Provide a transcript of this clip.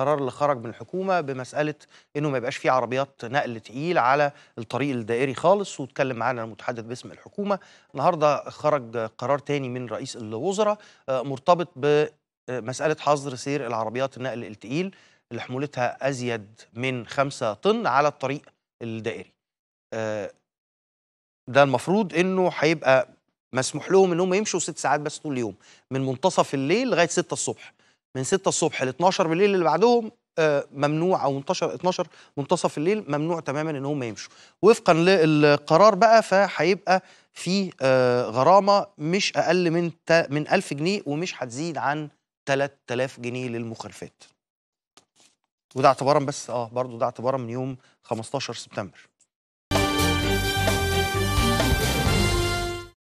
القرار اللي خرج من الحكومة بمسألة إنه ما يبقاش في عربيات نقل تقيل على الطريق الدائري خالص واتكلم معانا المتحدث باسم الحكومة. النهارده خرج قرار تاني من رئيس الوزراء آه، مرتبط بمسألة حظر سير العربيات النقل التقيل اللي حمولتها أزيد من 5 طن على الطريق الدائري. آه، ده المفروض إنه هيبقى مسموح لهم ان هم يمشوا ست ساعات بس طول اليوم من منتصف الليل لغاية 6 الصبح. من 6 الصبح ل 12 بالليل اللي بعدهم آه، ممنوع أو 12 12 منتصف الليل ممنوع تماما إن هم يمشوا. وفقا للقرار بقى فهيبقى في آه، غرامة مش أقل من من 1000 جنيه ومش هتزيد عن 3000 جنيه للمخالفات. وده اعتبارا بس آه برضو ده اعتبارا من يوم 15 سبتمبر.